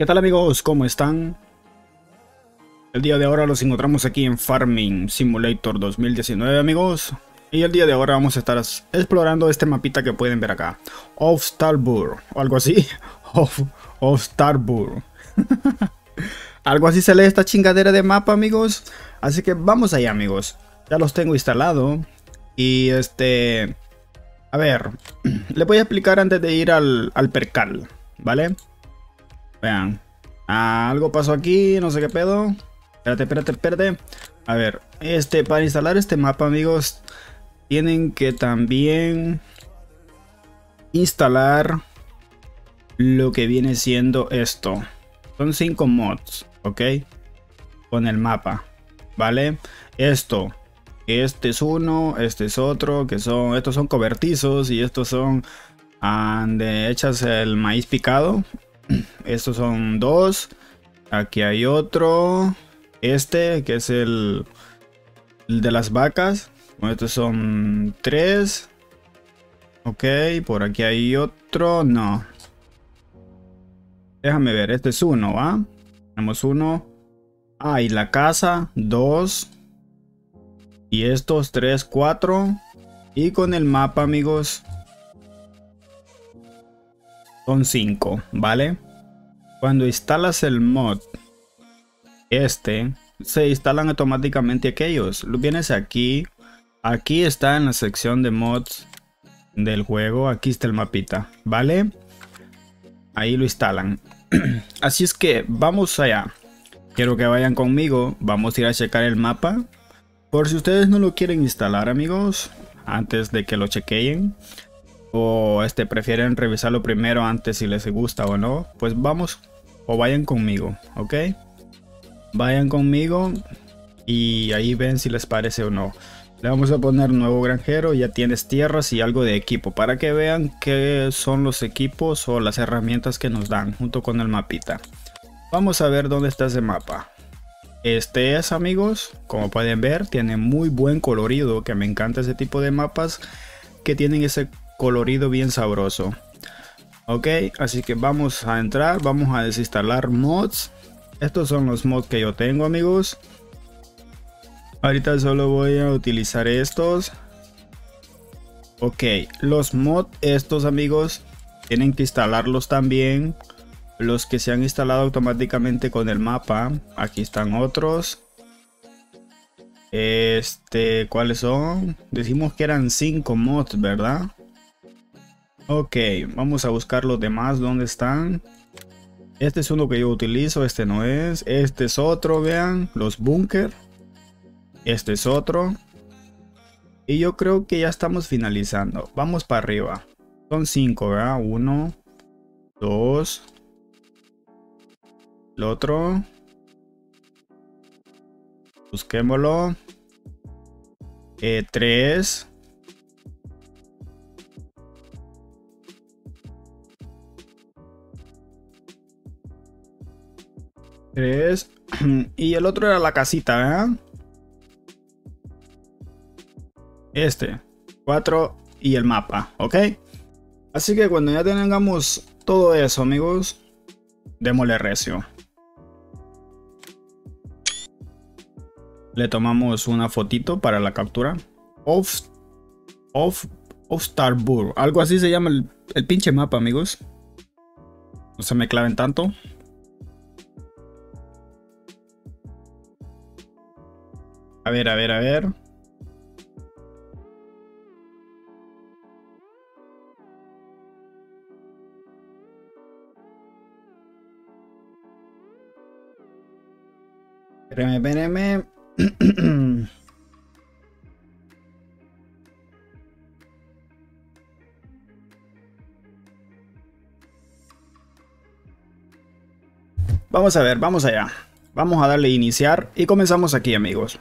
¿Qué tal amigos? ¿Cómo están? El día de ahora los encontramos aquí en Farming Simulator 2019 amigos. Y el día de ahora vamos a estar explorando este mapita que pueden ver acá. Of Starbur o algo así. Of, of algo así se lee esta chingadera de mapa amigos. Así que vamos allá amigos. Ya los tengo instalado. Y este... A ver, le voy a explicar antes de ir al, al percal, ¿vale? Vean, algo pasó aquí, no sé qué pedo. Espérate, espérate, espérate. A ver, este, para instalar este mapa, amigos, tienen que también instalar lo que viene siendo esto. Son cinco mods, ¿ok? Con el mapa, ¿vale? Esto, este es uno, este es otro, que son, estos son cobertizos y estos son ah, de echas el maíz picado. Estos son dos. Aquí hay otro. Este, que es el, de las vacas. estos son tres. Ok, por aquí hay otro. No. Déjame ver, este es uno, ¿va? Tenemos uno. Ah, y la casa, dos. Y estos 3, 4. Y con el mapa, amigos. Son 5, ¿vale? Cuando instalas el mod, este, se instalan automáticamente aquellos. Vienes aquí. Aquí está en la sección de mods del juego. Aquí está el mapita, ¿vale? Ahí lo instalan. Así es que vamos allá. Quiero que vayan conmigo. Vamos a ir a checar el mapa. Por si ustedes no lo quieren instalar amigos, antes de que lo chequeen, o este prefieren revisarlo primero antes si les gusta o no, pues vamos o vayan conmigo, ¿ok? Vayan conmigo y ahí ven si les parece o no. Le vamos a poner nuevo granjero, ya tienes tierras y algo de equipo para que vean qué son los equipos o las herramientas que nos dan junto con el mapita. Vamos a ver dónde está ese mapa. Este es amigos, como pueden ver, tiene muy buen colorido, que me encanta ese tipo de mapas que tienen ese colorido bien sabroso. Ok, así que vamos a entrar, vamos a desinstalar mods. Estos son los mods que yo tengo amigos. Ahorita solo voy a utilizar estos. Ok, los mods estos amigos tienen que instalarlos también los que se han instalado automáticamente con el mapa. Aquí están otros. Este, ¿cuáles son? Decimos que eran 5 mods, ¿verdad? Ok, vamos a buscar los demás, ¿dónde están? Este es uno que yo utilizo, este no es. Este es otro, vean, los bunker. Este es otro. Y yo creo que ya estamos finalizando. Vamos para arriba. Son 5, ¿verdad? 1, 2, el otro. Busquémoslo. Eh, y el otro era la casita. Este. Cuatro y el mapa, ¿ok? Así que cuando ya tengamos todo eso, amigos, démosle recio. Le tomamos una fotito para la captura. Of, of, of Starbur. Algo así se llama el, el pinche mapa, amigos. No se me claven tanto. A ver, a ver, a ver. Vamos a ver, vamos allá. Vamos a darle iniciar y comenzamos aquí amigos.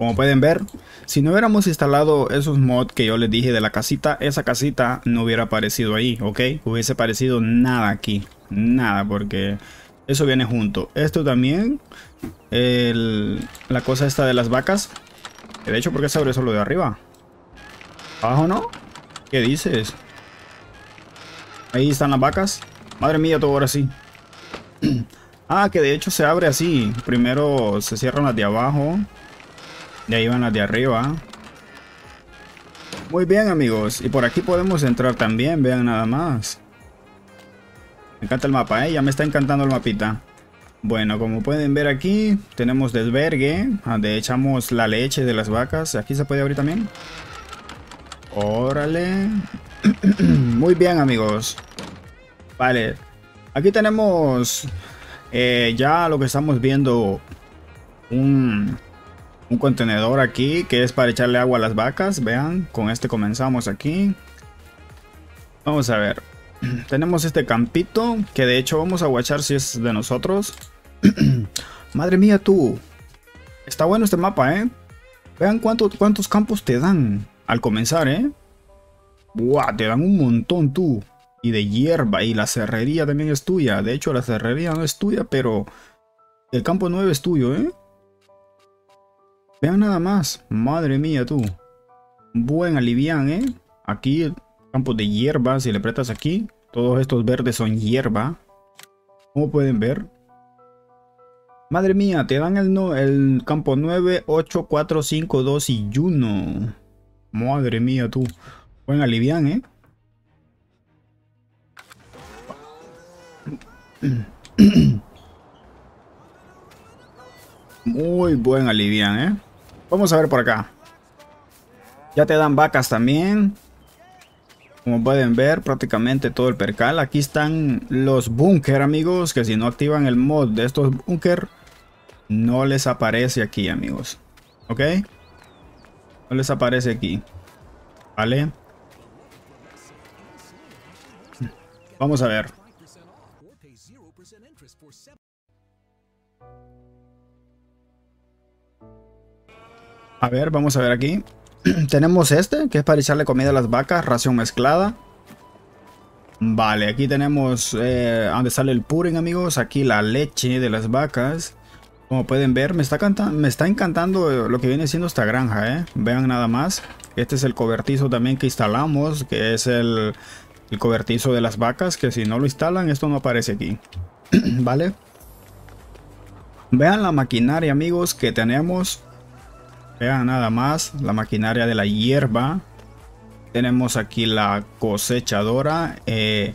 Como pueden ver, si no hubiéramos instalado esos mods que yo les dije de la casita, esa casita no hubiera aparecido ahí, ¿ok? Hubiese aparecido nada aquí, nada, porque eso viene junto. Esto también, la cosa esta de las vacas. De hecho, ¿por qué se abre solo de arriba? ¿Abajo no? ¿Qué dices? Ahí están las vacas. Madre mía, todo ahora sí. Ah, que de hecho se abre así. Primero se cierran las de abajo. De ahí van las de arriba. Muy bien amigos. Y por aquí podemos entrar también. Vean nada más. Me encanta el mapa, ¿eh? Ya me está encantando el mapita. Bueno, como pueden ver aquí, tenemos desvergue, donde echamos la leche de las vacas. Aquí se puede abrir también. Órale. Muy bien, amigos. Vale. Aquí tenemos eh, ya lo que estamos viendo. Un, un contenedor aquí que es para echarle agua a las vacas. Vean, con este comenzamos aquí. Vamos a ver. Tenemos este campito que de hecho vamos a guachar si es de nosotros. Madre mía tú. Está bueno este mapa, ¿eh? Vean cuántos campos te dan al comenzar, ¿eh? Buah, te dan un montón tú. Y de hierba. Y la cerrería también es tuya. De hecho, la cerrería no es tuya, pero el campo 9 es tuyo, ¿eh? Vean nada más. Madre mía tú. Buen alivian, ¿eh? Aquí campo de hierba, si le apretas aquí, todos estos verdes son hierba. Como pueden ver. Madre mía, te dan el, no, el campo 9, 8, 4, 5, 2 y 1. Madre mía tú. Buen alivian, ¿eh? Muy buen alivian, ¿eh? Vamos a ver por acá. Ya te dan vacas también. Como pueden ver, prácticamente todo el percal. Aquí están los búnker, amigos. Que si no activan el mod de estos búnker, no les aparece aquí, amigos. ¿Ok? No les aparece aquí. ¿Vale? Vamos a ver. A ver, vamos a ver aquí. tenemos este, que es para echarle comida a las vacas, ración mezclada. Vale, aquí tenemos eh, donde sale el puring, amigos. Aquí la leche de las vacas. Como pueden ver, me está, me está encantando lo que viene siendo esta granja, ¿eh? Vean nada más. Este es el cobertizo también que instalamos, que es el, el cobertizo de las vacas, que si no lo instalan, esto no aparece aquí. ¿Vale? Vean la maquinaria, amigos, que tenemos Vean nada más la maquinaria de la hierba. Tenemos aquí la cosechadora. Eh,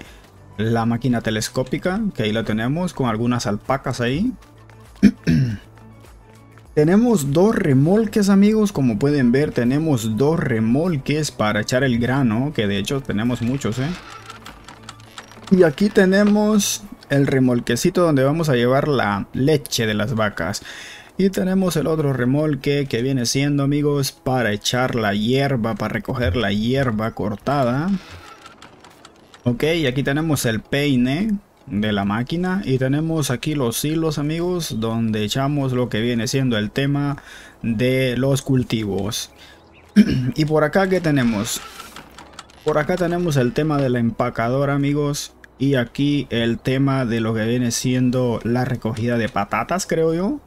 la máquina telescópica, que ahí la tenemos con algunas alpacas ahí. tenemos dos remolques amigos, como pueden ver tenemos dos remolques para echar el grano, que de hecho tenemos muchos. ¿eh? Y aquí tenemos el remolquecito donde vamos a llevar la leche de las vacas. Y tenemos el otro remolque que viene siendo amigos para echar la hierba, para recoger la hierba cortada. Ok, y aquí tenemos el peine de la máquina y tenemos aquí los hilos amigos donde echamos lo que viene siendo el tema de los cultivos. y por acá que tenemos? Por acá tenemos el tema de la empacadora amigos y aquí el tema de lo que viene siendo la recogida de patatas creo yo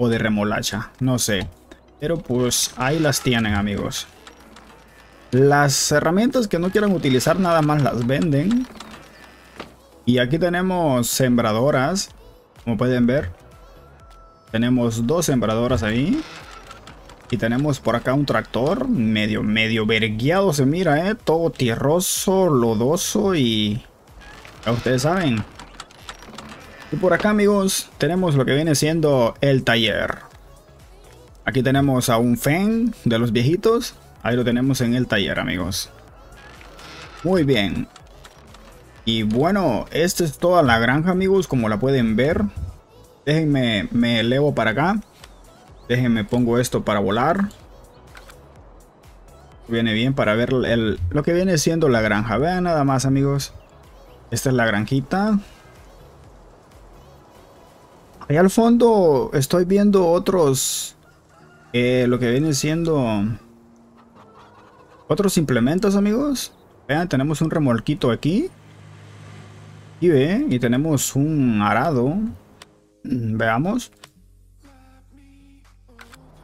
o de remolacha, no sé. Pero pues ahí las tienen amigos. Las herramientas que no quieran utilizar nada más las venden. Y aquí tenemos sembradoras, como pueden ver. Tenemos dos sembradoras ahí. Y tenemos por acá un tractor medio, medio vergueado se mira, eh. Todo tierroso, lodoso y... Ya ustedes saben, y por acá amigos tenemos lo que viene siendo el taller. Aquí tenemos a un Fen de los viejitos. Ahí lo tenemos en el taller amigos. Muy bien. Y bueno, esta es toda la granja amigos como la pueden ver. Déjenme, me elevo para acá. Déjenme pongo esto para volar. Viene bien para ver el, lo que viene siendo la granja. Vean nada más amigos. Esta es la granjita. Ahí al fondo estoy viendo otros... Eh, lo que viene siendo... Otros implementos, amigos. Vean, tenemos un remolquito aquí. Y ve, y tenemos un arado. Mm, veamos.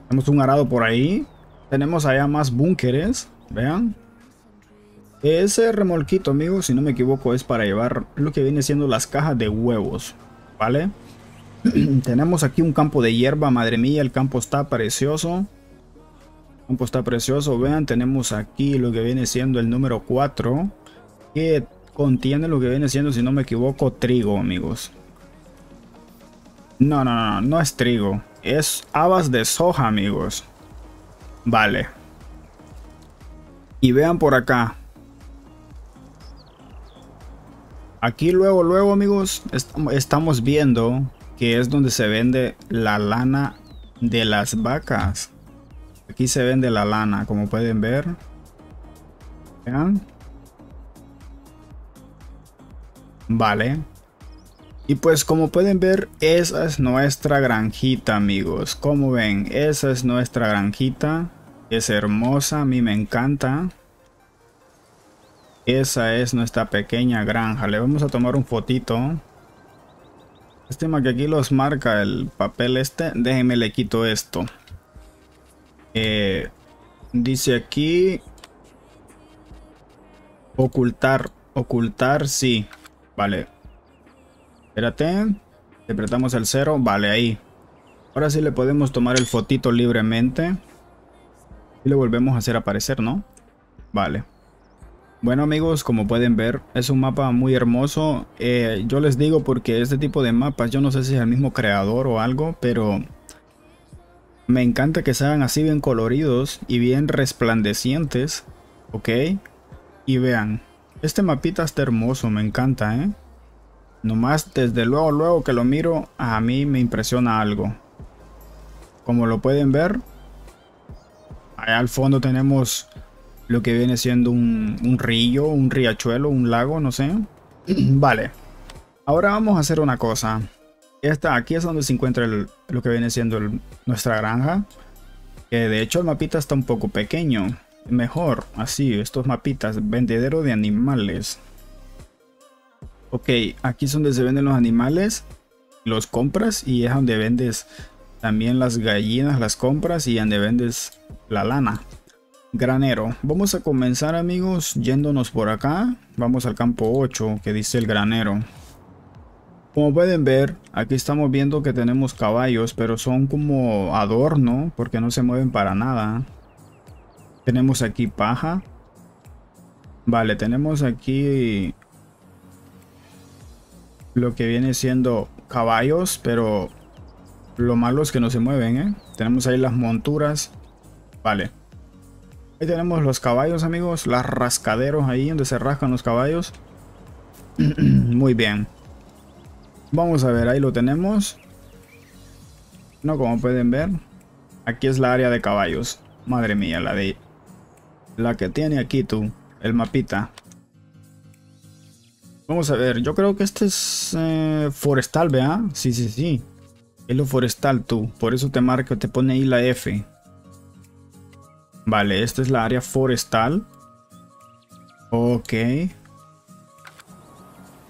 Tenemos un arado por ahí. Tenemos allá más búnkeres. Vean. Ese remolquito, amigos, si no me equivoco, es para llevar lo que viene siendo las cajas de huevos. ¿vale? Tenemos aquí un campo de hierba, madre mía, el campo está precioso. El campo está precioso, vean, tenemos aquí lo que viene siendo el número 4, que contiene lo que viene siendo, si no me equivoco, trigo, amigos. No, no, no, no es trigo, es habas de soja, amigos. Vale. Y vean por acá. Aquí luego, luego, amigos, estamos viendo que es donde se vende la lana de las vacas. Aquí se vende la lana, como pueden ver. Vean. Vale. Y pues como pueden ver, esa es nuestra granjita, amigos. Como ven, esa es nuestra granjita. Es hermosa, a mí me encanta. Esa es nuestra pequeña granja. Le vamos a tomar un fotito. Estima que aquí los marca el papel este. Déjenme le quito esto. Eh, dice aquí. Ocultar. Ocultar, sí. Vale. Espérate. Le apretamos el cero. Vale, ahí. Ahora sí le podemos tomar el fotito libremente. Y le volvemos a hacer aparecer, ¿no? Vale. Bueno amigos, como pueden ver, es un mapa muy hermoso. Eh, yo les digo porque este tipo de mapas, yo no sé si es el mismo creador o algo, pero me encanta que sean así bien coloridos y bien resplandecientes. ¿Ok? Y vean, este mapita está hermoso, me encanta, ¿eh? Nomás desde luego, luego que lo miro, a mí me impresiona algo. Como lo pueden ver, allá al fondo tenemos lo que viene siendo un, río, un riachuelo, un lago, no sé. vale. Ahora vamos a hacer una cosa. Esta, aquí es donde se encuentra lo que viene siendo nuestra granja. Que de hecho el mapita está un poco pequeño. Mejor, así, estos mapitas. Vendedero de animales. Ok, aquí es donde se venden los animales. Los compras y es donde vendes también las gallinas, las compras y donde vendes la lana. Granero. Vamos a comenzar amigos yéndonos por acá. Vamos al campo 8 que dice el granero. Como pueden ver, aquí estamos viendo que tenemos caballos, pero son como adorno porque no se mueven para nada. Tenemos aquí paja. Vale, tenemos aquí lo que viene siendo caballos, pero lo malo es que no se mueven, ¿eh? Tenemos ahí las monturas. Vale. Ahí tenemos los caballos, amigos. Las rascaderos ahí donde se rascan los caballos. Muy bien. Vamos a ver, ahí lo tenemos. No, como pueden ver. Aquí es la área de caballos. Madre mía, la de... La que tiene aquí tú. El mapita. Vamos a ver, yo creo que este es eh, forestal, ¿vea? Sí, sí, sí. Es lo forestal tú. Por eso te marca, te pone ahí la F. Vale, esta es la área forestal. Ok.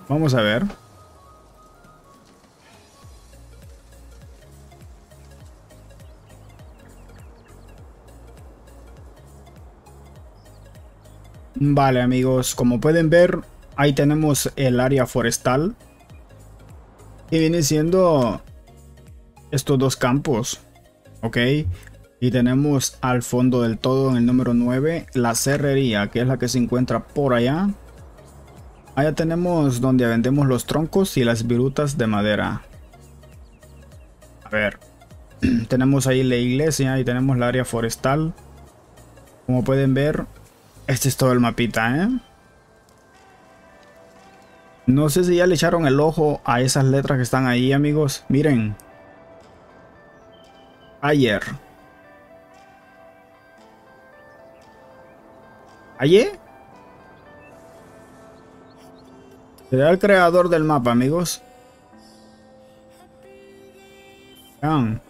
Vamos a ver. Vale amigos, como pueden ver, ahí tenemos el área forestal. Y viene siendo estos dos campos. Ok. Y tenemos al fondo del todo en el número 9 la cerrería, que es la que se encuentra por allá. Allá tenemos donde vendemos los troncos y las virutas de madera. A ver, tenemos ahí la iglesia y tenemos la área forestal. Como pueden ver, este es todo el mapita, ¿eh? No sé si ya le echaron el ojo a esas letras que están ahí, amigos. Miren. Ayer. ¿Allí? Será el creador del mapa, amigos. Vamos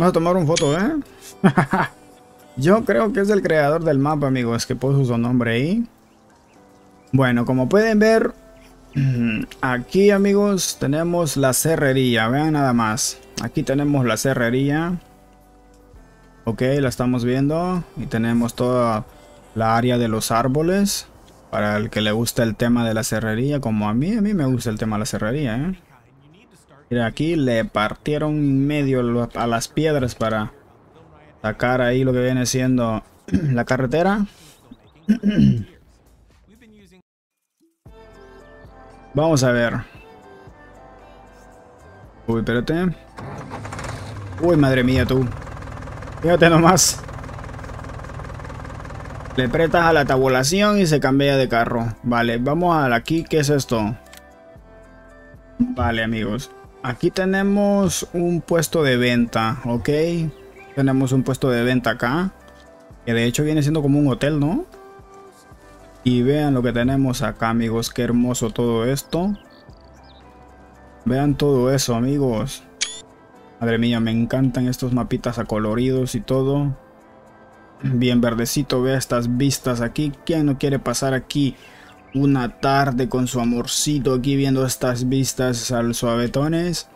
a tomar un foto, ¿eh? Yo creo que es el creador del mapa, amigos, que puso su nombre ahí. Bueno, como pueden ver, aquí, amigos, tenemos la cerrería. Vean nada más. Aquí tenemos la cerrería. Ok, la estamos viendo. Y tenemos toda la área de los árboles. Para el que le gusta el tema de la cerrería, como a mí, a mí me gusta el tema de la cerrería, ¿eh? Mira, aquí le partieron medio a las piedras para sacar ahí lo que viene siendo la carretera. Vamos a ver. Uy, espérate. Uy, madre mía, tú. Fíjate nomás. Le apretas a la tabulación y se cambia de carro. Vale, vamos a aquí. ¿Qué es esto? Vale, amigos. Aquí tenemos un puesto de venta, ¿ok? Tenemos un puesto de venta acá. Que de hecho viene siendo como un hotel, ¿no? Y vean lo que tenemos acá, amigos. Qué hermoso todo esto. Vean todo eso, amigos. Madre mía, me encantan estos mapitas acoloridos y todo. Bien verdecito, vea estas vistas aquí. ¿Quién no quiere pasar aquí una tarde con su amorcito aquí viendo estas vistas al suavetones?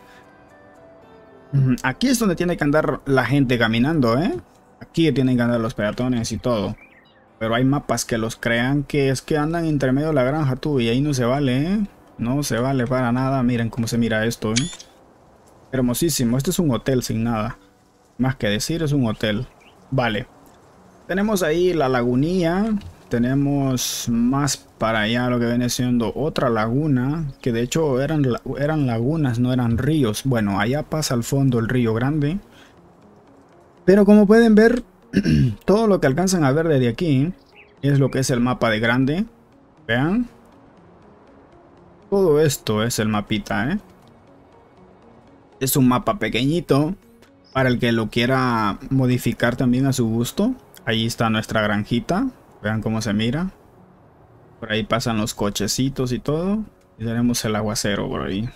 Aquí es donde tiene que andar la gente caminando, ¿eh? Aquí tienen que andar los peatones y todo. Pero hay mapas que los crean que es que andan entre medio de la granja tú y ahí no se vale, ¿eh? No se vale para nada. Miren cómo se mira esto, ¿eh? Hermosísimo. Este es un hotel sin nada. Más que decir, es un hotel. Vale. Tenemos ahí la lagunilla. Tenemos más para allá lo que viene siendo otra laguna. Que de hecho eran, eran lagunas, no eran ríos. Bueno, allá pasa al fondo el río grande. Pero como pueden ver, todo lo que alcanzan a ver desde aquí es lo que es el mapa de grande. Vean. Todo esto es el mapita, ¿eh? Es un mapa pequeñito para el que lo quiera modificar también a su gusto. Ahí está nuestra granjita. Vean cómo se mira. Por ahí pasan los cochecitos y todo. Y tenemos el aguacero por ahí.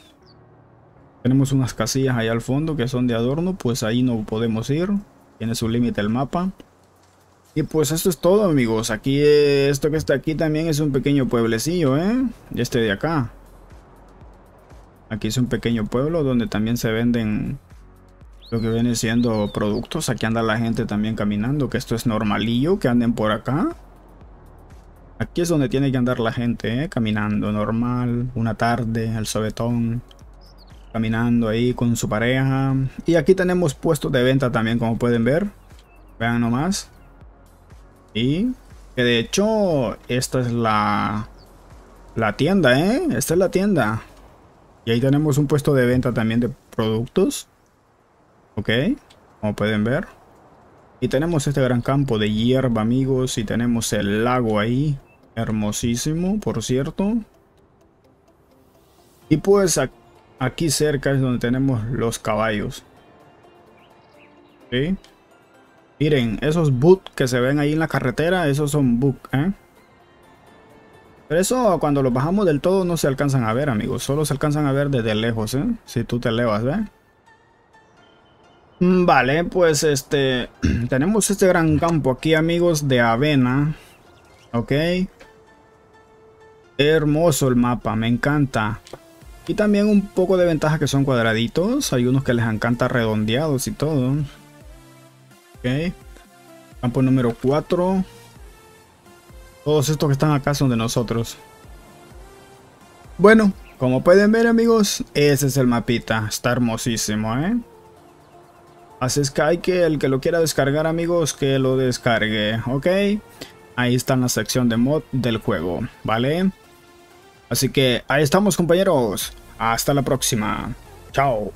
Tenemos unas casillas ahí al fondo que son de adorno. Pues ahí no podemos ir. Tiene su límite el mapa. Y pues esto es todo amigos. Aquí esto que está aquí también es un pequeño pueblecillo, ¿eh? Este de acá. Aquí es un pequeño pueblo donde también se venden lo que viene siendo productos. Aquí anda la gente también caminando, que esto es normalillo, que anden por acá. Aquí es donde tiene que andar la gente, ¿eh? caminando, normal, una tarde, el sobetón, caminando ahí con su pareja. Y aquí tenemos puestos de venta también, como pueden ver. Vean nomás. Y que de hecho, esta es la, la tienda, ¿eh? Esta es la tienda. Y ahí tenemos un puesto de venta también de productos. Ok, como pueden ver. Y tenemos este gran campo de hierba, amigos. Y tenemos el lago ahí. Hermosísimo, por cierto. Y pues aquí cerca es donde tenemos los caballos. ¿Sí? Miren, esos boots que se ven ahí en la carretera, esos son boots, ¿eh? Pero eso cuando lo bajamos del todo no se alcanzan a ver, amigos. Solo se alcanzan a ver desde lejos, ¿eh? Si tú te elevas, ¿ves? Mm, vale, pues este... tenemos este gran campo aquí, amigos, de avena. Ok. Hermoso el mapa, me encanta. Y también un poco de ventaja que son cuadraditos. Hay unos que les encanta redondeados y todo. Ok. Campo número 4. Todos estos que están acá son de nosotros. Bueno, como pueden ver amigos, ese es el mapita. Está hermosísimo, ¿eh? Así es que hay que, el que lo quiera descargar amigos, que lo descargue, ¿ok? Ahí está en la sección de mod del juego, ¿vale? Así que ahí estamos compañeros. Hasta la próxima. Chao.